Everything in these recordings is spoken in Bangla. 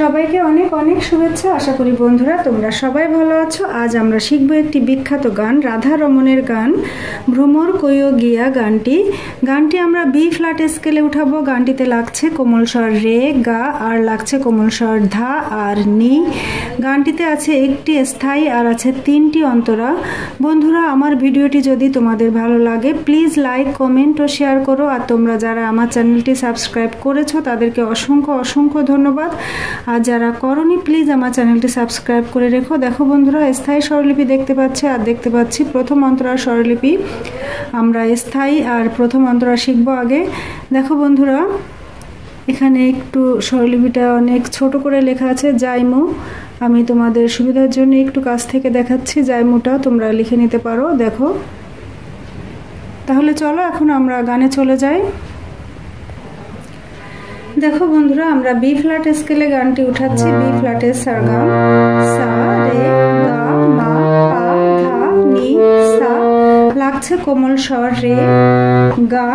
সবাইকে অনেক অনেক শুভেচ্ছা। আশা করি বন্ধুরা তোমরা সবাই ভালো আছো। আজ আমরা শিখব একটি বিখ্যাত গান রাধা রমনের গান, ভ্রমর কয়ো গিয়া গানটি। গানটি আমরা বি ফ্ল্যাট স্কেলে উঠাবো। গানটিতে লাগছে কোমল স্বর রে, গা, আর লাগছে কোমল স্বর ধা আর নি। গানটিতে আছে একটি স্থায়ী আর আছে তিনটি অন্তরা। বন্ধুরা, আমার ভিডিওটি যদি তোমাদের ভালো লাগে, প্লিজ লাইক, কমেন্ট ও শেয়ার করো। আর তোমরা যারা আমার চ্যানেলটি সাবস্ক্রাইব করেছ, তাদেরকে অসংখ্য অসংখ্য ধন্যবাদ। আর যারা করনি প্লিজ আমার চ্যানেলটি সাবস্ক্রাইব করে রেখো। দেখো বন্ধুরা, স্থায়ী স্বরলিপি দেখতে পাচ্ছি, আর দেখতে পাচ্ছি প্রথম অন্তরার স্বরলিপি। আমরা স্থায়ী আর প্রথম অন্তরা শিখব আগে। দেখো বন্ধুরা, এখানে একটু স্বরলিপিটা অনেক ছোট করে লেখা আছে, জাইমু। আমি তোমাদের সুবিধার জন্য একটু কাছ থেকে দেখাচ্ছি, জাইমুটা তোমরা লিখে নিতে পারো, দেখো। তাহলে চলো, এখন আমরা গানে চলে যাই। দেখো বন্ধুরা, আমরা বি ফ্ল্যাট স্কেলে গানটি উঠাচ্ছি। বি ফ্ল্যাটের সারগাম। সা, রে, গা, মা, পা, ধা, নি, সা লাগছে কোমল স্বর, রে। গা,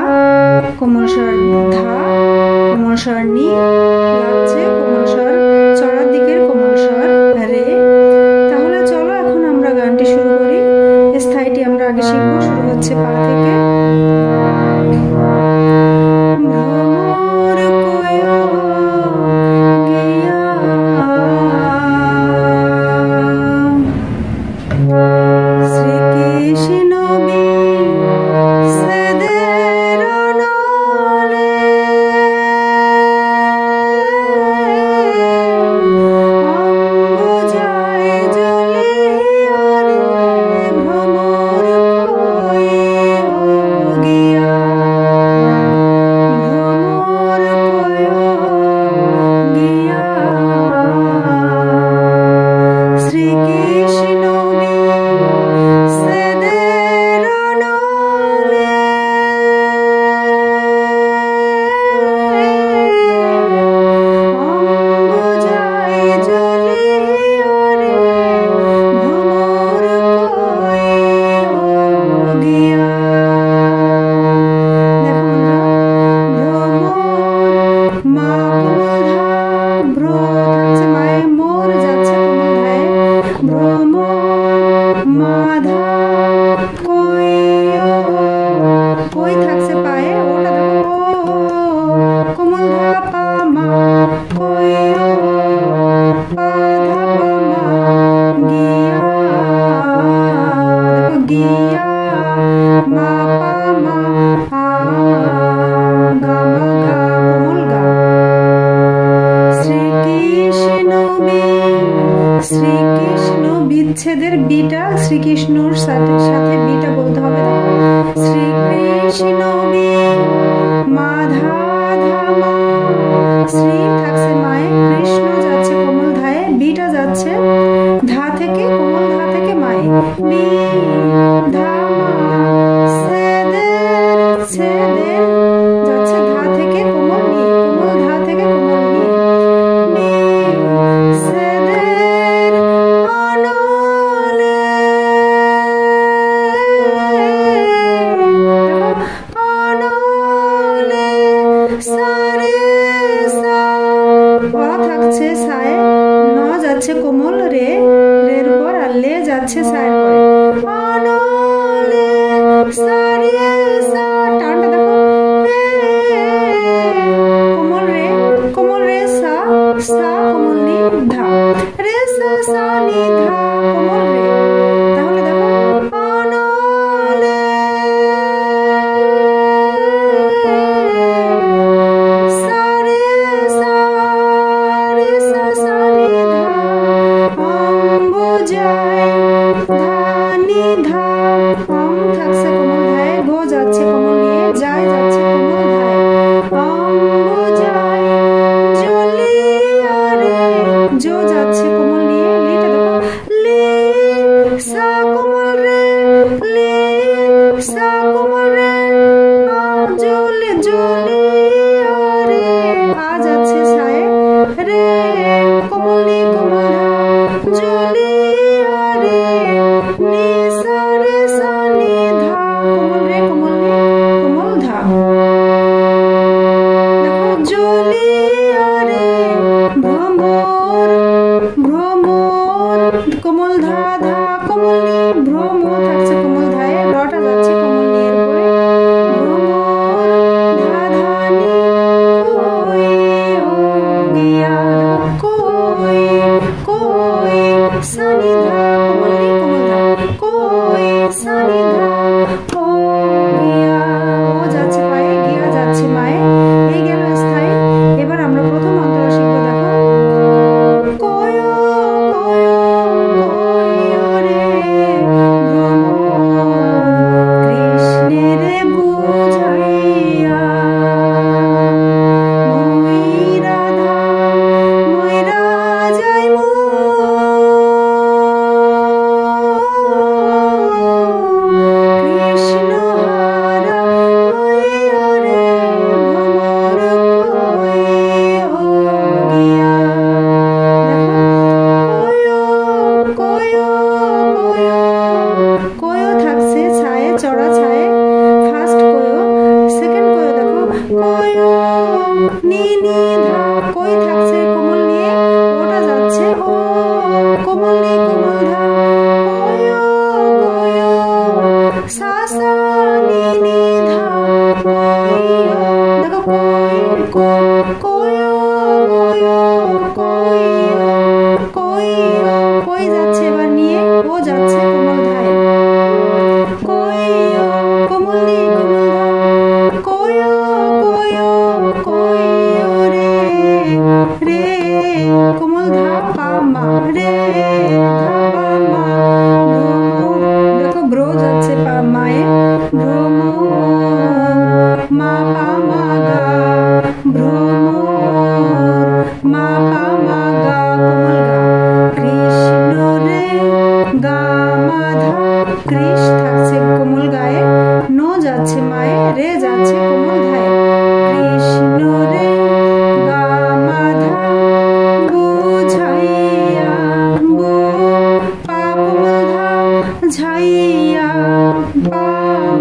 কোমল স্বর, ধা, কোমল স্বর, নি লাগছে কোমল স্বর, চড়ার দিকের কোমল স্বর, রে। তাহলে চলো, এখন আমরা গানটি শুরু করি। স্থায়ীটি আমরা আগে শিখব, শুরু হচ্ছে পা থেকে। বিচ্ছেদের বিটা, শ্রীকৃষ্ণর সাথে সাথে বিটা বলতে হবে শ্রীকৃষ্ণ মাধা শ্রী মায়ে যাচ্ছে কোমল ধায়ে, বিটা যাচ্ছে ধা থেকে, কোমল ধা থেকে মায়ে। ধামা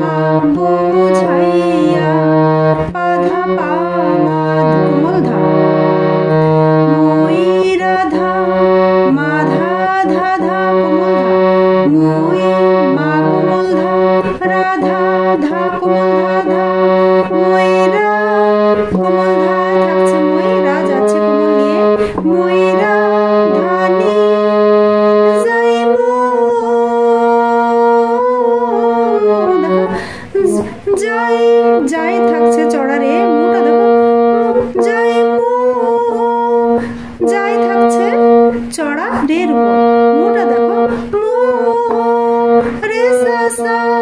Mama Buddha. চড়ারে মুটা দেখো। যাই যাই থাকছে চড়া রে রূপ মুটা দেখো। রে সা সা।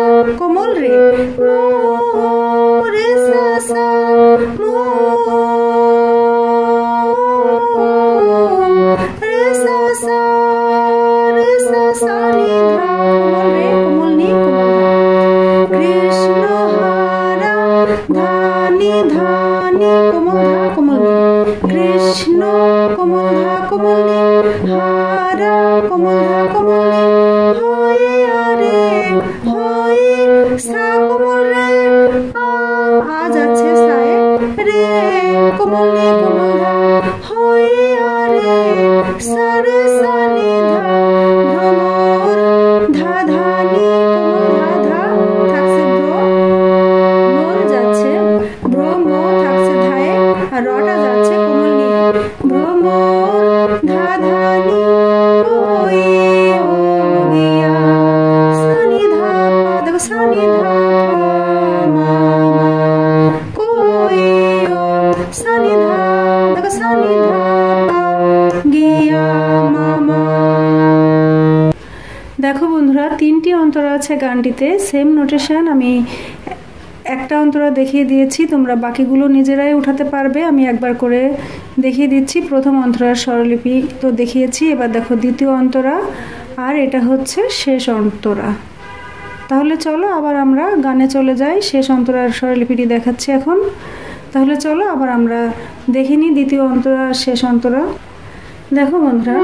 কৃষ্ণ কমলা কমলি, হারা কমলা কমলি, হয়ে আরে, হয়ে সা কমল রে। আজ আছে সায় রে কমলি কমলা, হয়ে আরে সারে সায়। দেখো বন্ধুরা, তিনটি অন্তরা আছে গানটিতে। সেম নোটেশন আমি একটা অন্তরা দেখিয়ে দিয়েছি, তোমরা বাকিগুলো নিজেরাই উঠাতে পারবে। আমি একবার করে দেখিয়ে দিচ্ছি। প্রথম অন্তরার স্বরলিপি তো দেখিয়েছি, এবার দেখো দ্বিতীয় অন্তরা, আর এটা হচ্ছে শেষ অন্তরা। তাহলে চলো আবার আমরা গানে চলে যাই, শেষ অন্তরার স্বরলিপিটি দেখাচ্ছি এখন। তাহলে চলো আবার আমরা দেখে নিই দ্বিতীয় অন্তরা, শেষ অন্তরা। দেখো বন্ধুরা।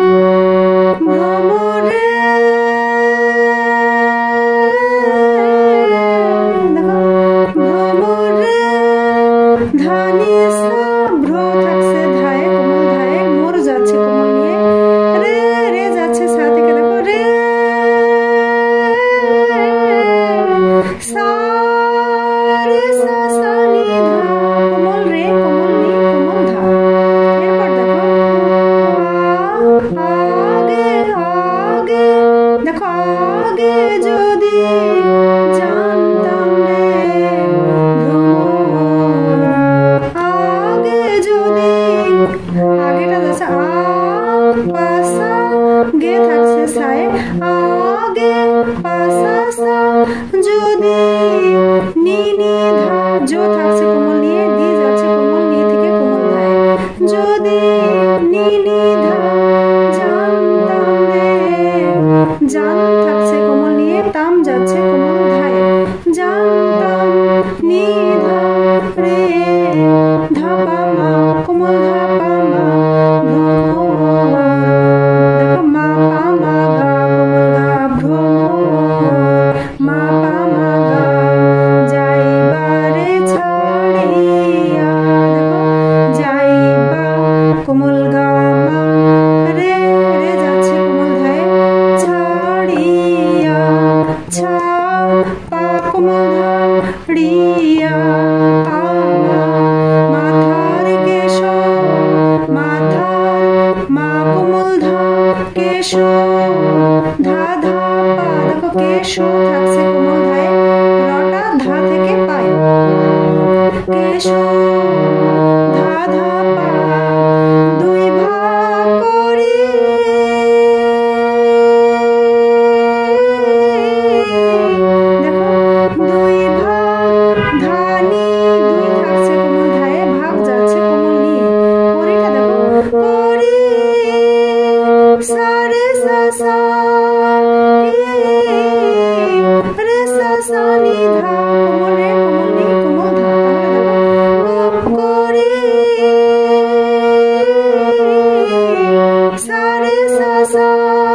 জো থাকছে কোমল নিয়ে দিয়ে যাচ্ছে কোমল নিয়ে থেকে কোমল ধায় যদি নীলি ধা, জানতাম জানতাম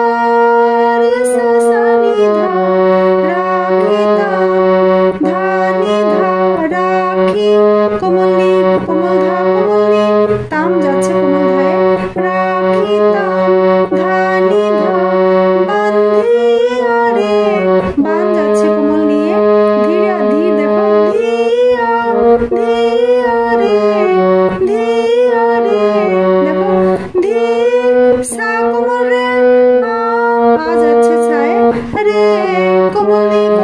Senhor, essa sabedoria. como un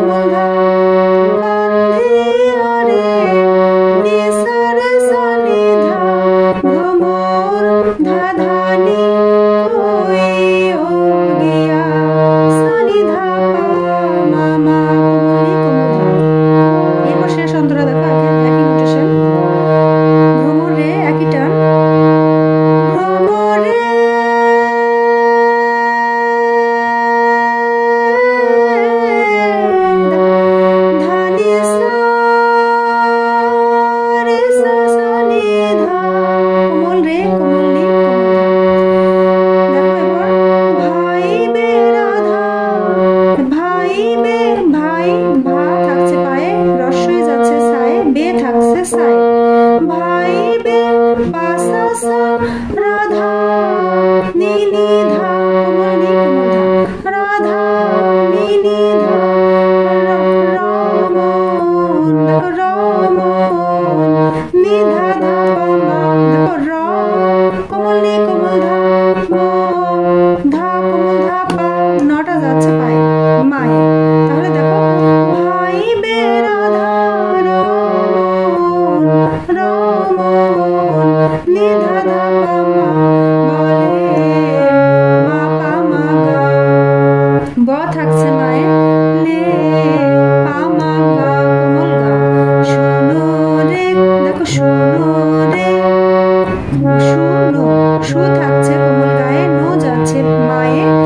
ঢো থাকছে কোমল গায়ে নো যাচ্ছে মায়ে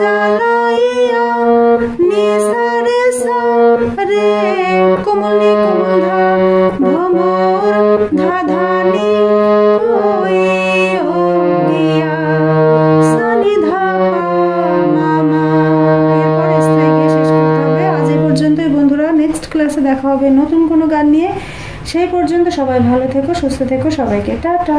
জ্বালাইয়া নিসারে সারে কোমলে কোমল ধা ভ্রমর ধাধানি ক্লাসে দেখা হবে নতুন কোনো গান নিয়ে। সেই পর্যন্ত সবাই ভালো থেকো, সুস্থ থেকো সবাইকে। টাটা।